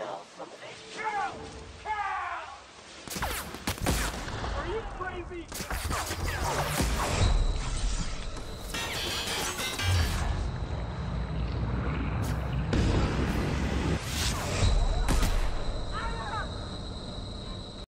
smell something. Cow! Cow! Are you crazy?